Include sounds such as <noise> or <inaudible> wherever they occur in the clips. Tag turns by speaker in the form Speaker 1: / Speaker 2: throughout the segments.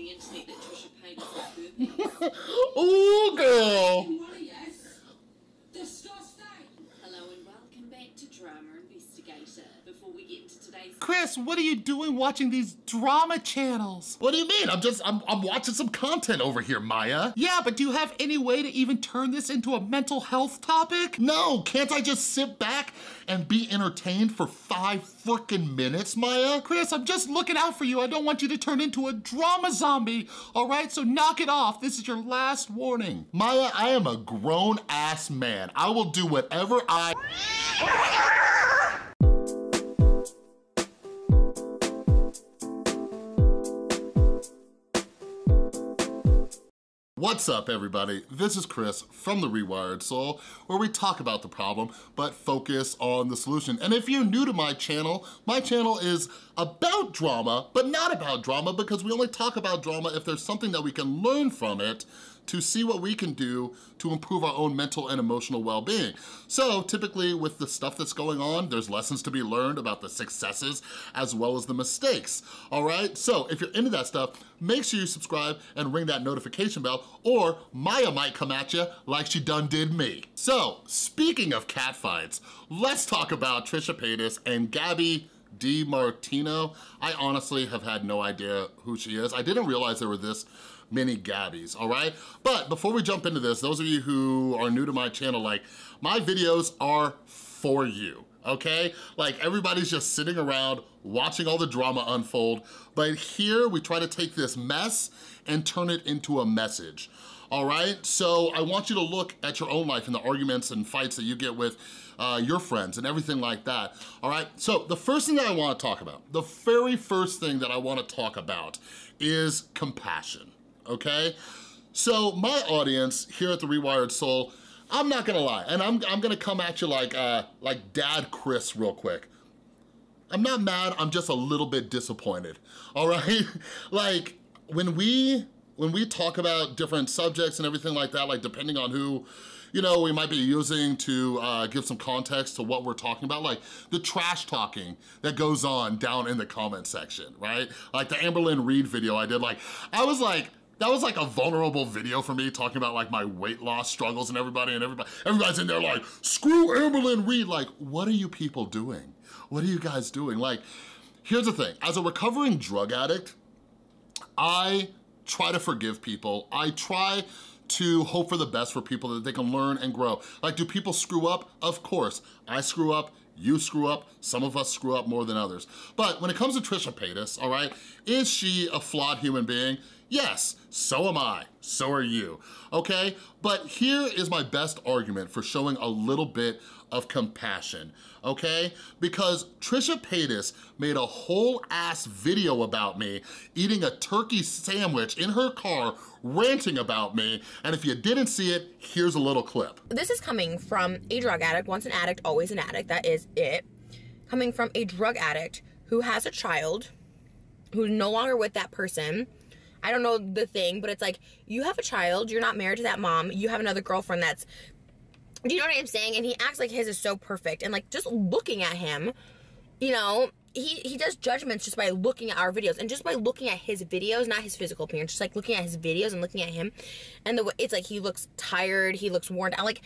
Speaker 1: the internet that Trisha Paytas has herpes.
Speaker 2: Ooh, girl.
Speaker 1: Hello and welcome back to Drama Investigator. Before we get into today's
Speaker 2: Chris, what are you doing watching these drama channels? What do you mean? I'm just, I'm, I'm watching some content over here, Maya. Yeah, but do you have any way to even turn this into a mental health topic? No, can't I just sit back and be entertained for five freaking minutes, Maya? Chris, I'm just looking out for you. I don't want you to turn into a drama zombie, all right? So knock it off. This is your last warning. Maya, I am a grown ass man. I will do whatever I... <laughs> What's up, everybody? This is Chris from The Rewired Soul, where we talk about the problem, but focus on the solution. And if you're new to my channel, my channel is about drama, but not about drama because we only talk about drama if there's something that we can learn from it to see what we can do to improve our own mental and emotional well-being. So typically with the stuff that's going on, there's lessons to be learned about the successes as well as the mistakes, all right? So if you're into that stuff, make sure you subscribe and ring that notification bell or Maya might come at you like she done did me. So speaking of catfights, let's talk about Trisha Paytas and Gabi DeMartino. I honestly have had no idea who she is. I didn't realize there were this many Gabbies, all right? But before we jump into this, those of you who are new to my channel, like, my videos are for you, okay? Like, everybody's just sitting around watching all the drama unfold, but here we try to take this mess and turn it into a message, all right? So I want you to look at your own life and the arguments and fights that you get with uh, your friends and everything like that, all right? So the first thing that I wanna talk about, the very first thing that I wanna talk about is compassion, okay? So my audience here at The Rewired Soul, I'm not gonna lie, and I'm, I'm gonna come at you like, uh, like Dad Chris real quick. I'm not mad, I'm just a little bit disappointed, <laughs> all right? like, when we, when we talk about different subjects and everything like that, like depending on who, you know, we might be using to uh, give some context to what we're talking about, like the trash talking that goes on down in the comment section, right? Like the Amberlynn Reed video I did, like, I was like, that was like a vulnerable video for me talking about like my weight loss struggles and everybody and everybody, everybody's in there like, screw Amberlynn Reed. Like, what are you people doing? What are you guys doing? Like, here's the thing, as a recovering drug addict, I try to forgive people. I try to hope for the best for people that they can learn and grow. Like, do people screw up? Of course. I screw up, you screw up, some of us screw up more than others. But when it comes to Trisha Paytas, all right, is she a flawed human being? Yes, so am I, so are you, okay? But here is my best argument for showing a little bit of compassion, okay? Because Trisha Paytas made a whole ass video about me eating a turkey sandwich in her car, ranting about me, and if you didn't see it, here's a little clip.
Speaker 3: This is coming from a drug addict, once an addict, always an addict, that is it. Coming from a drug addict who has a child, who's no longer with that person. I don't know the thing, but it's like, you have a child, you're not married to that mom, you have another girlfriend that's, do you know what I'm saying? And he acts like his is so perfect. And like, just looking at him, you know, he, he does judgments just by looking at our videos and just by looking at his videos, not his physical appearance, just like looking at his videos and looking at him. And the way, it's like, he looks tired, he looks worn out. Like,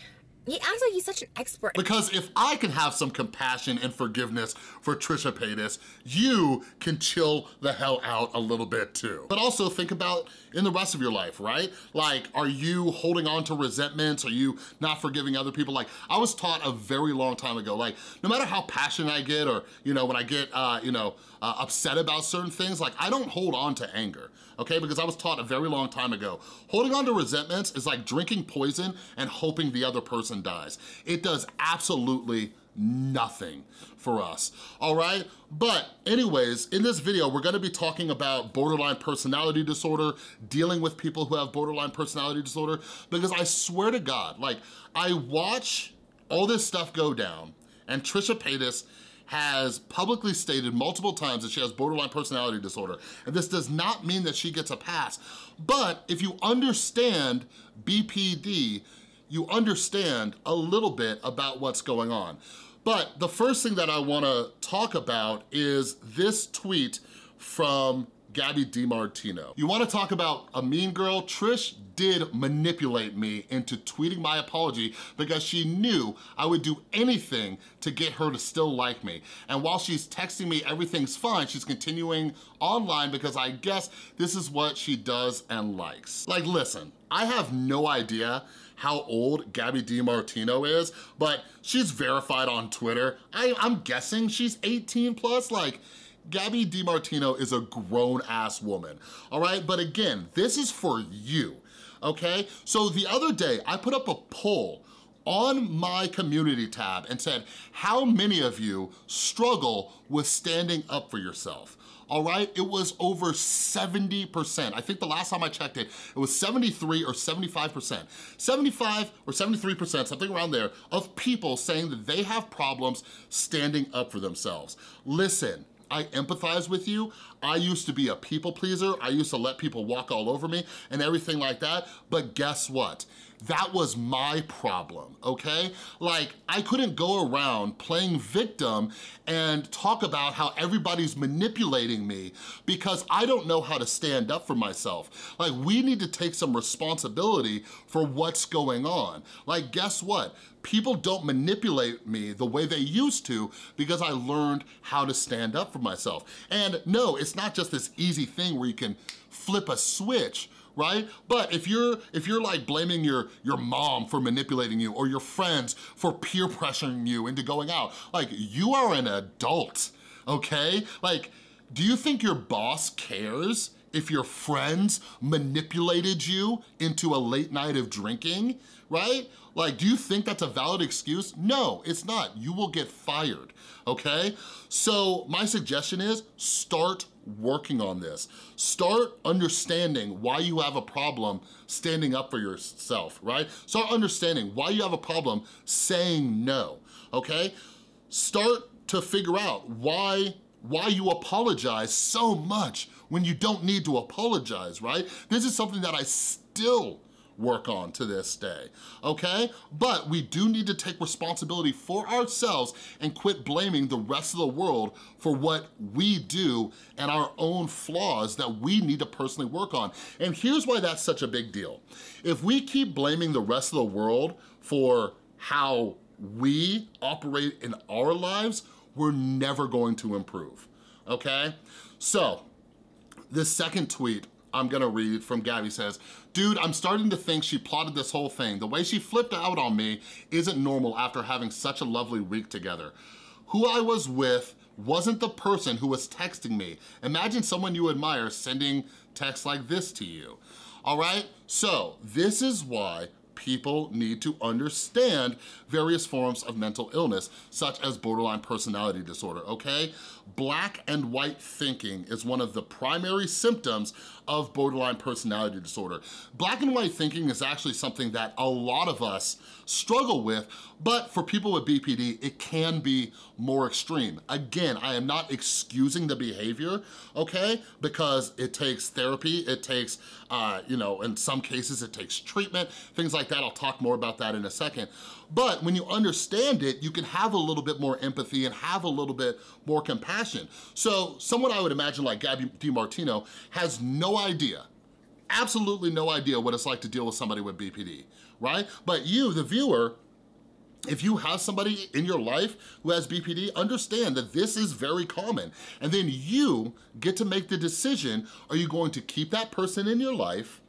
Speaker 3: he acts like he's such an expert.
Speaker 2: Because if I can have some compassion and forgiveness for Trisha Paytas, you can chill the hell out a little bit too. But also think about in the rest of your life, right? Like, are you holding on to resentments? Are you not forgiving other people? Like, I was taught a very long time ago, like, no matter how passionate I get or, you know, when I get, uh, you know, uh, upset about certain things, like, I don't hold on to anger, okay? Because I was taught a very long time ago, holding on to resentments is like drinking poison and hoping the other person dies. It does absolutely nothing for us, all right? But anyways, in this video, we're gonna be talking about borderline personality disorder, dealing with people who have borderline personality disorder, because I swear to God, like, I watch all this stuff go down, and Trisha Paytas has publicly stated multiple times that she has borderline personality disorder. And this does not mean that she gets a pass. But if you understand BPD, you understand a little bit about what's going on. But the first thing that I wanna talk about is this tweet from Gabi DeMartino. You wanna talk about a mean girl? Trish did manipulate me into tweeting my apology because she knew I would do anything to get her to still like me. And while she's texting me everything's fine, she's continuing online because I guess this is what she does and likes. Like listen, I have no idea how old Gabi DeMartino is, but she's verified on Twitter. I, I'm guessing she's 18 plus, like, Gabi DeMartino is a grown-ass woman, all right? But again, this is for you, okay? So the other day, I put up a poll on my community tab and said, how many of you struggle with standing up for yourself? All right? It was over 70%. I think the last time I checked it, it was 73 or 75%. 75 or 73%, something around there, of people saying that they have problems standing up for themselves. Listen, I empathize with you. I used to be a people pleaser. I used to let people walk all over me and everything like that. But guess what? That was my problem, okay? Like, I couldn't go around playing victim and talk about how everybody's manipulating me because I don't know how to stand up for myself. Like, we need to take some responsibility for what's going on. Like, guess what? People don't manipulate me the way they used to because I learned how to stand up for myself. And no, it's not just this easy thing where you can flip a switch right? But if you're if you're like blaming your, your mom for manipulating you or your friends for peer pressuring you into going out, like you are an adult, okay? Like, do you think your boss cares if your friends manipulated you into a late night of drinking, right? Like, do you think that's a valid excuse? No, it's not. You will get fired, okay? So my suggestion is start working on this. Start understanding why you have a problem standing up for yourself, right? Start understanding why you have a problem saying no, okay? Start to figure out why why you apologize so much when you don't need to apologize, right? This is something that I still work on to this day, okay? But we do need to take responsibility for ourselves and quit blaming the rest of the world for what we do and our own flaws that we need to personally work on. And here's why that's such a big deal. If we keep blaming the rest of the world for how we operate in our lives, we're never going to improve, okay? So, this second tweet I'm gonna read from Gabi says, Dude, I'm starting to think she plotted this whole thing. The way she flipped out on me isn't normal after having such a lovely week together. Who I was with wasn't the person who was texting me. Imagine someone you admire sending texts like this to you. All right, so this is why people need to understand various forms of mental illness, such as borderline personality disorder, okay? Black and white thinking is one of the primary symptoms of borderline personality disorder. Black and white thinking is actually something that a lot of us struggle with, but for people with BPD, it can be more extreme. Again, I am not excusing the behavior, okay? Because it takes therapy, it takes, uh, you know, in some cases it takes treatment, things like that. I'll talk more about that in a second. But when you understand it, you can have a little bit more empathy and have a little bit more compassion. So someone I would imagine like Gabi DeMartino has no idea, absolutely no idea what it's like to deal with somebody with BPD, right? But you, the viewer, if you have somebody in your life who has BPD, understand that this is very common. And then you get to make the decision, are you going to keep that person in your life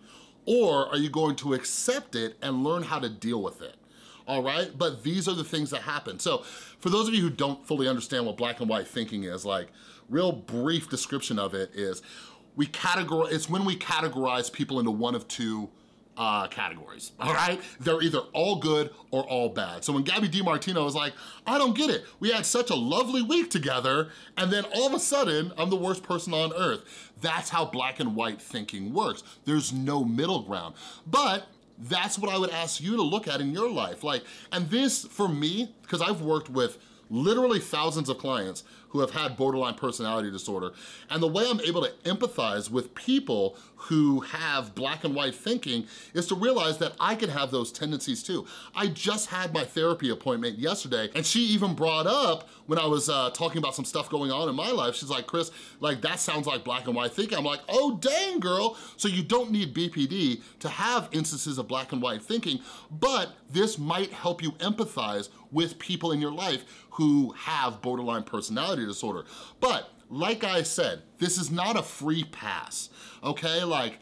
Speaker 2: or are you going to accept it and learn how to deal with it? All right? But these are the things that happen. So for those of you who don't fully understand what black and white thinking is, like real brief description of it is, we categorize, it's when we categorize people into one of two uh, categories, all right? They're either all good or all bad. So when Gabi DeMartino was like, I don't get it. We had such a lovely week together, and then all of a sudden, I'm the worst person on earth. That's how black and white thinking works. There's no middle ground. But that's what I would ask you to look at in your life. Like, and this, for me, because I've worked with literally thousands of clients, who have had borderline personality disorder. And the way I'm able to empathize with people who have black and white thinking is to realize that I can have those tendencies too. I just had my therapy appointment yesterday and she even brought up when I was uh, talking about some stuff going on in my life, she's like, Chris, like that sounds like black and white thinking. I'm like, oh dang girl. So you don't need BPD to have instances of black and white thinking, but this might help you empathize with people in your life who have borderline disorder. But like I said, this is not a free pass, okay? Like,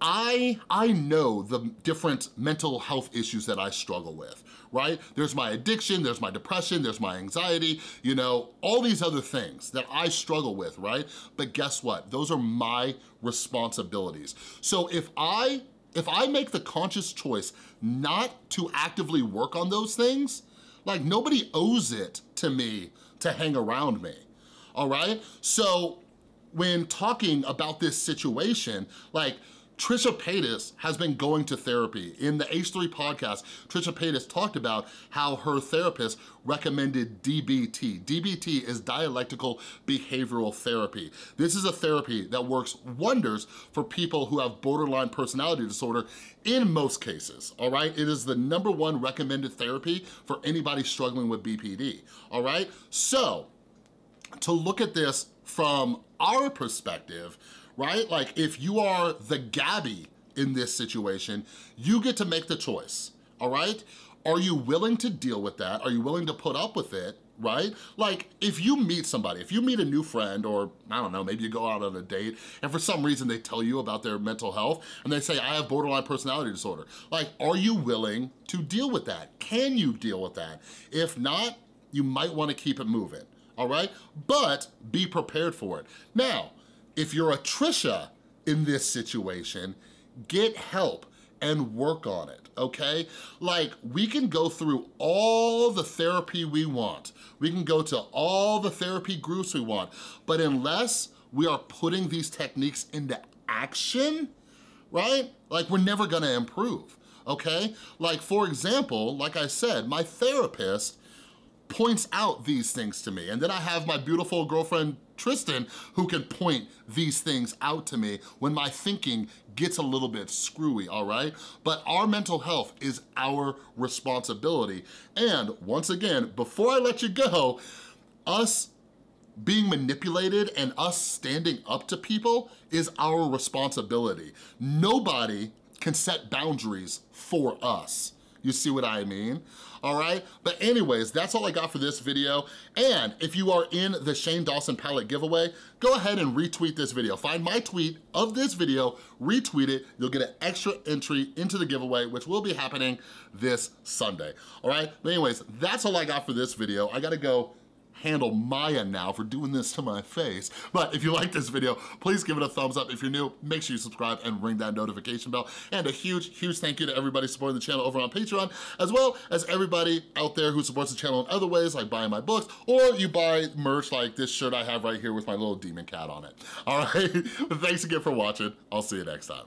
Speaker 2: I, I know the different mental health issues that I struggle with, right? There's my addiction, there's my depression, there's my anxiety, you know, all these other things that I struggle with, right? But guess what? Those are my responsibilities. So if I, if I make the conscious choice not to actively work on those things, like nobody owes it to me to hang around me, all right? So when talking about this situation, like Trisha Paytas has been going to therapy. In the H3 podcast, Trisha Paytas talked about how her therapist recommended DBT. DBT is dialectical behavioral therapy. This is a therapy that works wonders for people who have borderline personality disorder in most cases, all right? It is the number one recommended therapy for anybody struggling with BPD, all right? So, to look at this from our perspective, right? Like if you are the Gabi in this situation, you get to make the choice, all right? Are you willing to deal with that? Are you willing to put up with it, right? Like, if you meet somebody, if you meet a new friend or, I don't know, maybe you go out on a date and for some reason they tell you about their mental health and they say, I have borderline personality disorder. Like, are you willing to deal with that? Can you deal with that? If not, you might wanna keep it moving, all right? But be prepared for it. Now, if you're a Trisha in this situation, get help and work on it, okay? Like, we can go through all the therapy we want. We can go to all the therapy groups we want, but unless we are putting these techniques into action, right? Like, we're never gonna improve, okay? Like, for example, like I said, my therapist points out these things to me. And then I have my beautiful girlfriend, Tristan, who can point these things out to me when my thinking gets a little bit screwy, all right? But our mental health is our responsibility. And once again, before I let you go, us being manipulated and us standing up to people is our responsibility. Nobody can set boundaries for us. You see what I mean? All right? But anyways, that's all I got for this video. And if you are in the Shane Dawson palette giveaway, go ahead and retweet this video. Find my tweet of this video, retweet it. You'll get an extra entry into the giveaway, which will be happening this Sunday. All right? But anyways, that's all I got for this video. I gotta go handle Maya now for doing this to my face. But if you like this video, please give it a thumbs up. If you're new, make sure you subscribe and ring that notification bell. And a huge, huge thank you to everybody supporting the channel over on Patreon, as well as everybody out there who supports the channel in other ways, like buying my books, or you buy merch like this shirt I have right here with my little demon cat on it. All right, <laughs> thanks again for watching. I'll see you next time.